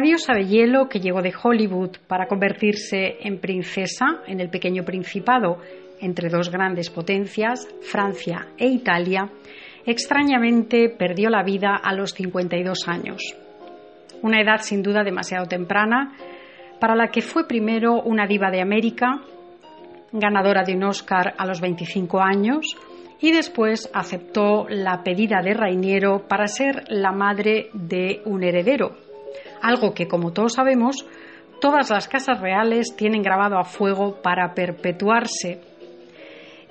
La diosa de que llegó de Hollywood para convertirse en princesa en el pequeño principado entre dos grandes potencias, Francia e Italia, extrañamente perdió la vida a los 52 años. Una edad sin duda demasiado temprana para la que fue primero una diva de América, ganadora de un Oscar a los 25 años, y después aceptó la pedida de Rainiero para ser la madre de un heredero, algo que, como todos sabemos, todas las casas reales tienen grabado a fuego para perpetuarse.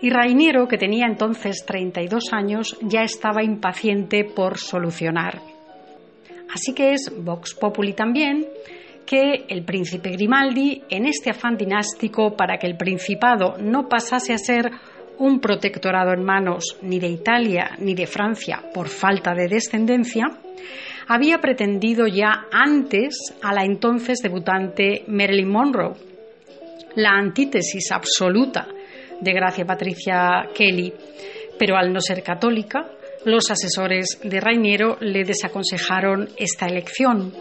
Y Rainiero, que tenía entonces 32 años, ya estaba impaciente por solucionar. Así que es Vox Populi también que el príncipe Grimaldi, en este afán dinástico para que el principado no pasase a ser un protectorado en manos ni de Italia ni de Francia por falta de descendencia, había pretendido ya antes a la entonces debutante Marilyn Monroe, la antítesis absoluta de Gracia Patricia Kelly, pero al no ser católica, los asesores de Rainiero le desaconsejaron esta elección.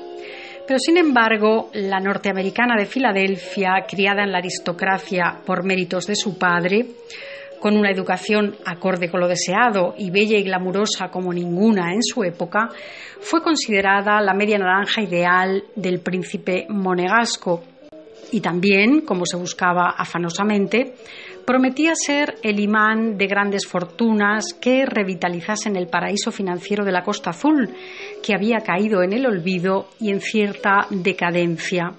Pero sin embargo, la norteamericana de Filadelfia, criada en la aristocracia por méritos de su padre, con una educación acorde con lo deseado y bella y glamurosa como ninguna en su época, fue considerada la media naranja ideal del príncipe monegasco y también, como se buscaba afanosamente, prometía ser el imán de grandes fortunas que revitalizasen el paraíso financiero de la Costa Azul, que había caído en el olvido y en cierta decadencia.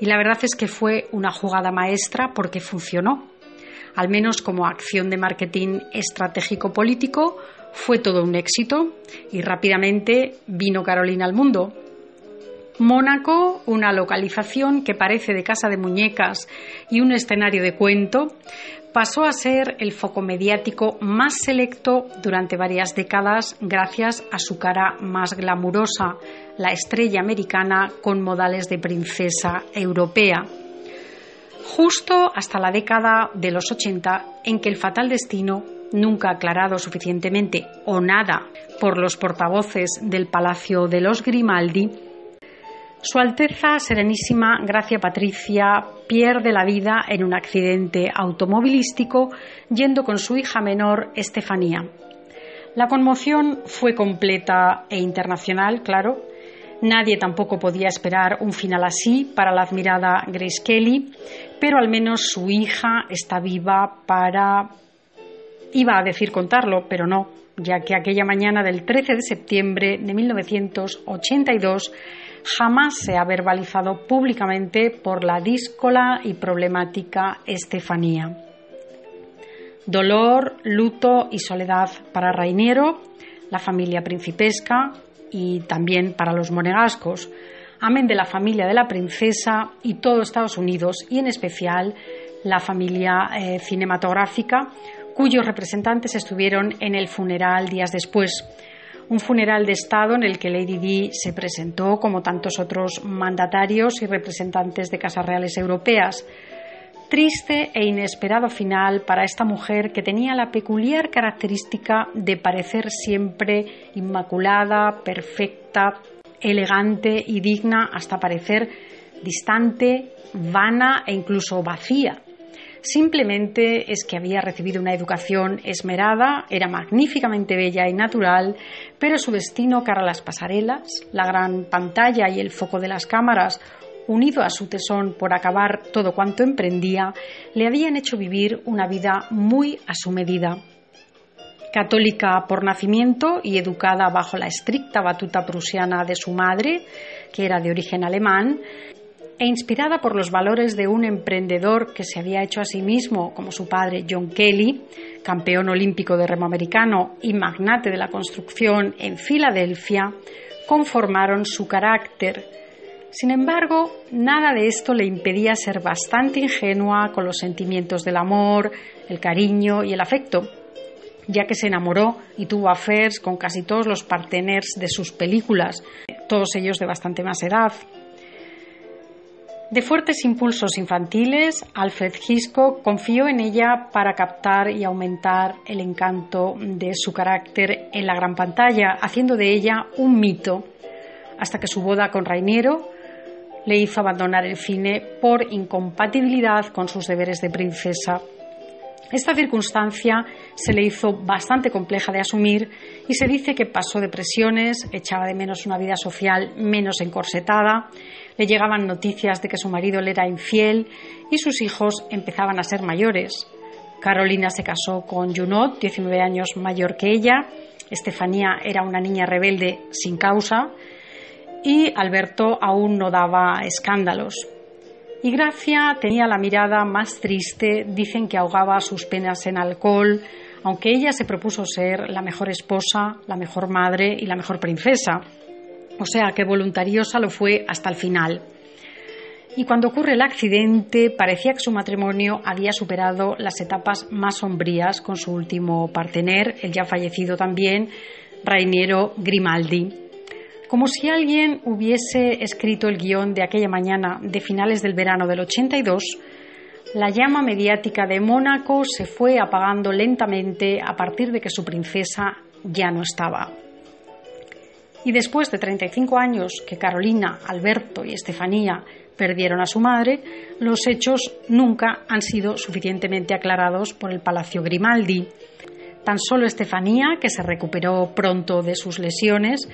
Y la verdad es que fue una jugada maestra porque funcionó al menos como acción de marketing estratégico político, fue todo un éxito y rápidamente vino Carolina al mundo. Mónaco, una localización que parece de casa de muñecas y un escenario de cuento, pasó a ser el foco mediático más selecto durante varias décadas gracias a su cara más glamurosa, la estrella americana con modales de princesa europea justo hasta la década de los 80 en que el fatal destino, nunca aclarado suficientemente o nada por los portavoces del Palacio de los Grimaldi, Su Alteza Serenísima Gracia Patricia pierde la vida en un accidente automovilístico yendo con su hija menor Estefanía. La conmoción fue completa e internacional, claro, Nadie tampoco podía esperar un final así para la admirada Grace Kelly, pero al menos su hija está viva para... Iba a decir contarlo, pero no, ya que aquella mañana del 13 de septiembre de 1982 jamás se ha verbalizado públicamente por la díscola y problemática Estefanía. Dolor, luto y soledad para Rainiero, la familia principesca, y también para los monegascos, amén de la familia de la princesa y todo Estados Unidos y en especial la familia eh, cinematográfica cuyos representantes estuvieron en el funeral días después. Un funeral de Estado en el que Lady Di se presentó como tantos otros mandatarios y representantes de casas reales europeas triste e inesperado final para esta mujer que tenía la peculiar característica de parecer siempre inmaculada, perfecta, elegante y digna hasta parecer distante, vana e incluso vacía. Simplemente es que había recibido una educación esmerada, era magníficamente bella y natural, pero su destino cara a las pasarelas, la gran pantalla y el foco de las cámaras unido a su tesón por acabar todo cuanto emprendía, le habían hecho vivir una vida muy a su medida. Católica por nacimiento y educada bajo la estricta batuta prusiana de su madre, que era de origen alemán, e inspirada por los valores de un emprendedor que se había hecho a sí mismo, como su padre John Kelly, campeón olímpico de remo americano y magnate de la construcción en Filadelfia, conformaron su carácter, sin embargo, nada de esto le impedía ser bastante ingenua con los sentimientos del amor, el cariño y el afecto, ya que se enamoró y tuvo affairs con casi todos los parteners de sus películas, todos ellos de bastante más edad. De fuertes impulsos infantiles, Alfred Hitchcock confió en ella para captar y aumentar el encanto de su carácter en la gran pantalla, haciendo de ella un mito, hasta que su boda con Rainiero le hizo abandonar el cine por incompatibilidad con sus deberes de princesa. Esta circunstancia se le hizo bastante compleja de asumir y se dice que pasó depresiones, echaba de menos una vida social menos encorsetada, le llegaban noticias de que su marido le era infiel y sus hijos empezaban a ser mayores. Carolina se casó con Junot, 19 años mayor que ella, Estefanía era una niña rebelde sin causa y Alberto aún no daba escándalos. Y Gracia tenía la mirada más triste, dicen que ahogaba sus penas en alcohol, aunque ella se propuso ser la mejor esposa, la mejor madre y la mejor princesa. O sea que voluntariosa lo fue hasta el final. Y cuando ocurre el accidente, parecía que su matrimonio había superado las etapas más sombrías con su último partener, el ya fallecido también, Rainiero Grimaldi como si alguien hubiese escrito el guion de aquella mañana de finales del verano del 82, la llama mediática de Mónaco se fue apagando lentamente a partir de que su princesa ya no estaba. Y después de 35 años que Carolina, Alberto y Estefanía perdieron a su madre, los hechos nunca han sido suficientemente aclarados por el Palacio Grimaldi. Tan solo Estefanía, que se recuperó pronto de sus lesiones,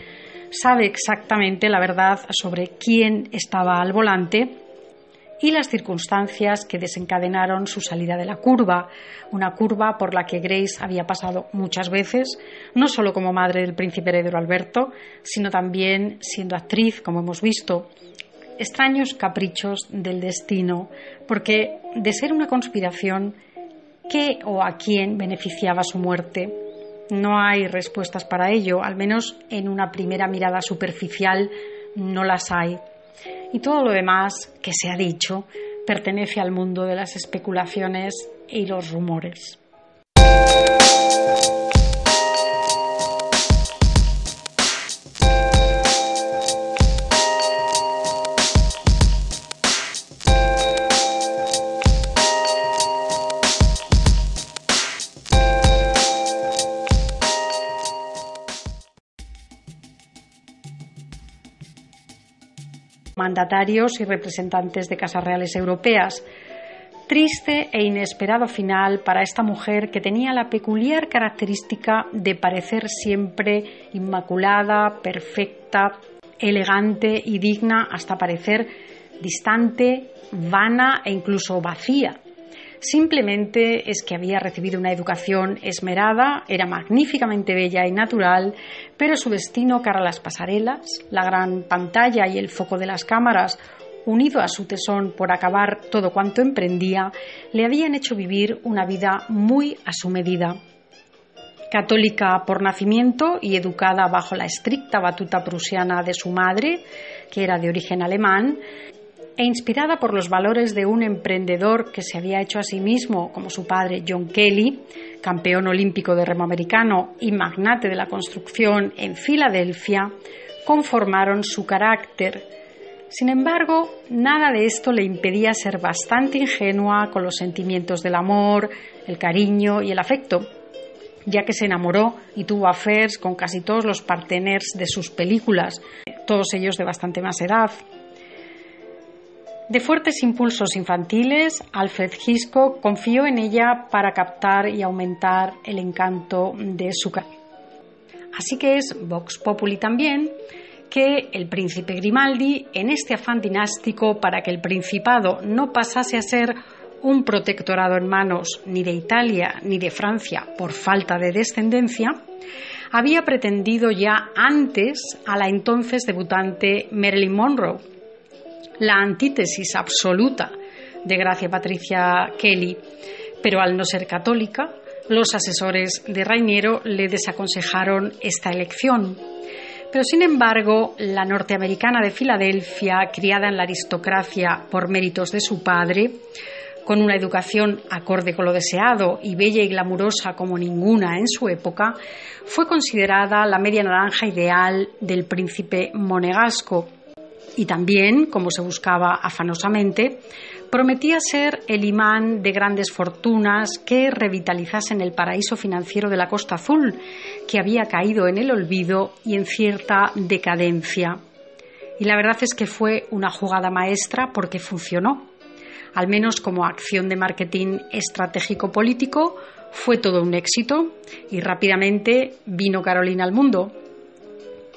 sabe exactamente la verdad sobre quién estaba al volante y las circunstancias que desencadenaron su salida de la curva, una curva por la que Grace había pasado muchas veces, no solo como madre del príncipe heredero Alberto, sino también siendo actriz, como hemos visto. Extraños caprichos del destino, porque de ser una conspiración, ¿qué o a quién beneficiaba su muerte? No hay respuestas para ello, al menos en una primera mirada superficial no las hay. Y todo lo demás que se ha dicho pertenece al mundo de las especulaciones y los rumores. Mandatarios y representantes de casas reales europeas. Triste e inesperado final para esta mujer que tenía la peculiar característica de parecer siempre inmaculada, perfecta, elegante y digna hasta parecer distante, vana e incluso vacía. Simplemente es que había recibido una educación esmerada, era magníficamente bella y natural, pero su destino cara a las pasarelas, la gran pantalla y el foco de las cámaras, unido a su tesón por acabar todo cuanto emprendía, le habían hecho vivir una vida muy a su medida. Católica por nacimiento y educada bajo la estricta batuta prusiana de su madre, que era de origen alemán, e inspirada por los valores de un emprendedor que se había hecho a sí mismo, como su padre John Kelly, campeón olímpico de remo americano y magnate de la construcción en Filadelfia, conformaron su carácter. Sin embargo, nada de esto le impedía ser bastante ingenua con los sentimientos del amor, el cariño y el afecto, ya que se enamoró y tuvo affairs con casi todos los parteners de sus películas, todos ellos de bastante más edad. De fuertes impulsos infantiles, Alfred Hitchcock confió en ella para captar y aumentar el encanto de su cara. Así que es Vox Populi también que el príncipe Grimaldi, en este afán dinástico para que el principado no pasase a ser un protectorado en manos ni de Italia ni de Francia por falta de descendencia, había pretendido ya antes a la entonces debutante Marilyn Monroe, la antítesis absoluta de Gracia Patricia Kelly, pero al no ser católica, los asesores de Rainiero le desaconsejaron esta elección. Pero sin embargo, la norteamericana de Filadelfia, criada en la aristocracia por méritos de su padre, con una educación acorde con lo deseado y bella y glamurosa como ninguna en su época, fue considerada la media naranja ideal del príncipe monegasco y también, como se buscaba afanosamente, prometía ser el imán de grandes fortunas que revitalizasen el paraíso financiero de la Costa Azul, que había caído en el olvido y en cierta decadencia. Y la verdad es que fue una jugada maestra porque funcionó. Al menos como acción de marketing estratégico político, fue todo un éxito y rápidamente vino Carolina al mundo.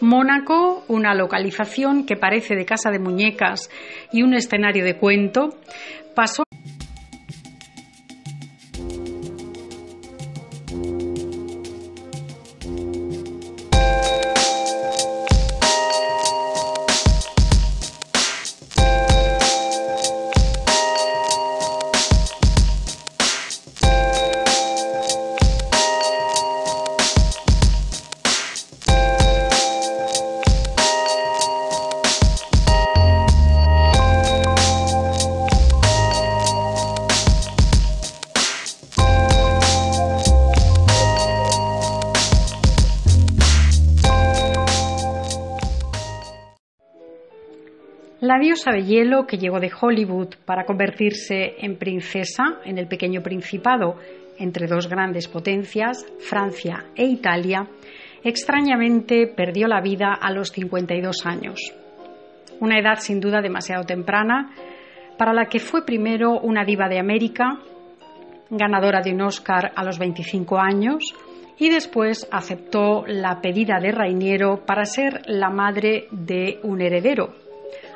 Mónaco, una localización que parece de casa de muñecas y un escenario de cuento, pasó La diosa de hielo que llegó de Hollywood para convertirse en princesa en el pequeño principado entre dos grandes potencias, Francia e Italia, extrañamente perdió la vida a los 52 años. Una edad sin duda demasiado temprana para la que fue primero una diva de América, ganadora de un Oscar a los 25 años, y después aceptó la pedida de Rainiero para ser la madre de un heredero,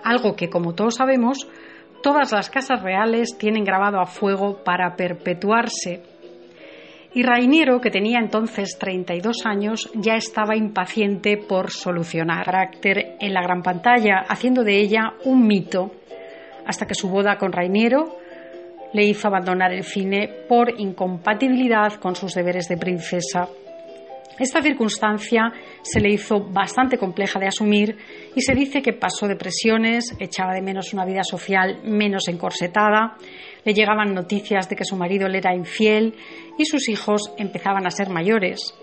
algo que, como todos sabemos, todas las casas reales tienen grabado a fuego para perpetuarse. Y Rainiero, que tenía entonces 32 años, ya estaba impaciente por solucionar carácter en la gran pantalla, haciendo de ella un mito, hasta que su boda con Rainiero le hizo abandonar el cine por incompatibilidad con sus deberes de princesa. Esta circunstancia se le hizo bastante compleja de asumir y se dice que pasó depresiones, echaba de menos una vida social menos encorsetada, le llegaban noticias de que su marido le era infiel y sus hijos empezaban a ser mayores.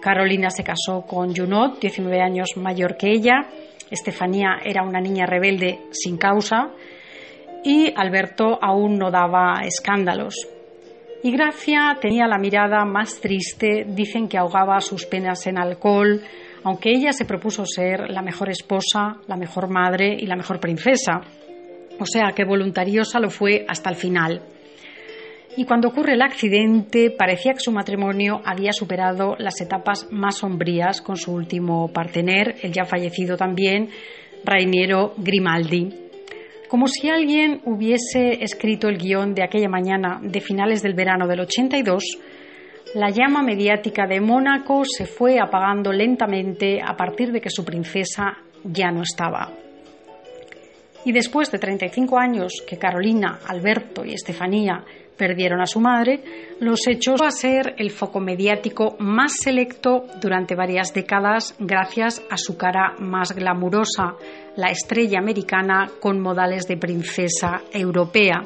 Carolina se casó con Junot, 19 años mayor que ella, Estefanía era una niña rebelde sin causa y Alberto aún no daba escándalos. Y Gracia tenía la mirada más triste, dicen que ahogaba sus penas en alcohol, aunque ella se propuso ser la mejor esposa, la mejor madre y la mejor princesa. O sea que voluntariosa lo fue hasta el final. Y cuando ocurre el accidente, parecía que su matrimonio había superado las etapas más sombrías con su último partener, el ya fallecido también, Rainiero Grimaldi como si alguien hubiese escrito el guion de aquella mañana de finales del verano del 82, la llama mediática de Mónaco se fue apagando lentamente a partir de que su princesa ya no estaba. Y después de 35 años que Carolina, Alberto y Estefanía perdieron a su madre, los hechos a ser el foco mediático más selecto durante varias décadas gracias a su cara más glamurosa, la estrella americana con modales de princesa europea.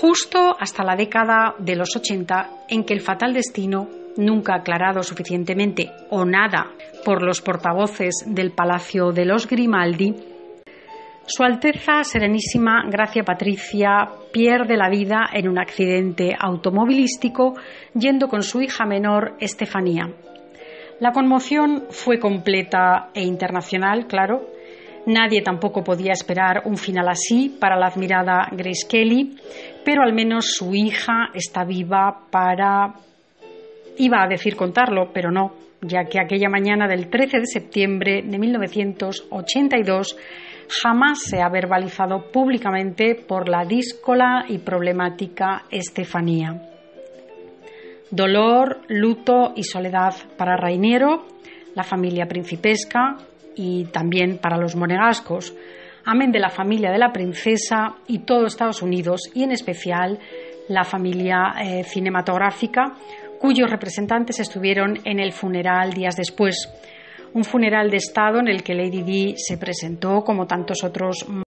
Justo hasta la década de los 80 en que el fatal destino, nunca aclarado suficientemente o nada por los portavoces del Palacio de los Grimaldi, su Alteza Serenísima Gracia Patricia pierde la vida en un accidente automovilístico yendo con su hija menor Estefanía. La conmoción fue completa e internacional, claro. Nadie tampoco podía esperar un final así para la admirada Grace Kelly, pero al menos su hija está viva para... iba a decir contarlo, pero no, ya que aquella mañana del 13 de septiembre de 1982 jamás se ha verbalizado públicamente por la díscola y problemática Estefanía. Dolor, luto y soledad para Rainiero, la familia principesca y también para los monegascos, amén de la familia de la princesa y todo Estados Unidos y en especial la familia eh, cinematográfica, cuyos representantes estuvieron en el funeral días después un funeral de Estado en el que Lady Di se presentó como tantos otros